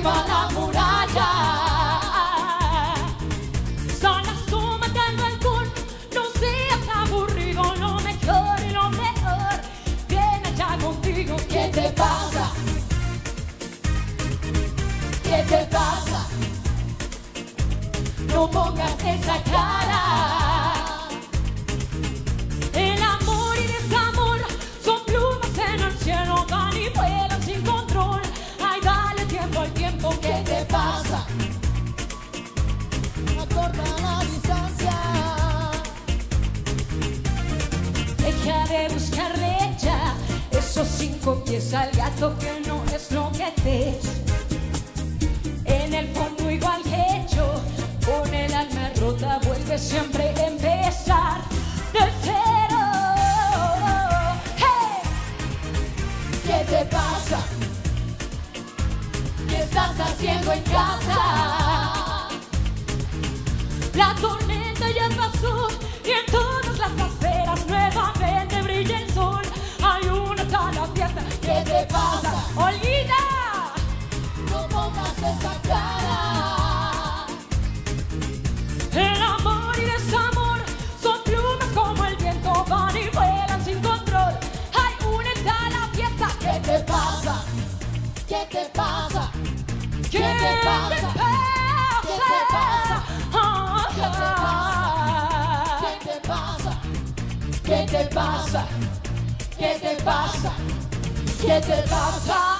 Derriba la muralla. Las sumas matando alcohol, no seas aburrido, lo mejor y lo mejor. Viene allá contigo, ¿qué te pasa? ¿Qué te pasa? No pongas esa cara. Esos cinco pies al gato que no es lo que ves. En el fondo igual que yo, con el alma rota vuelve siempre a empezar de cero. ¿Qué te pasa? ¿Qué estás haciendo en casa? La tormenta ya pasó y en todas las aceras nuevamente pasa? ¡Olvida! No pongas esa cara. El amor y desamor son plumas como el viento, van y vuelan sin control. Hay únete a la fiesta. ¿Qué te pasa? ¿Qué te pasa? ¿Qué te pasa? ¿Qué te pasa? Ah, ¿Qué te pasa? ¿Qué te pasa? ¿Qué te pasa? ¿Qué te pasa? get the last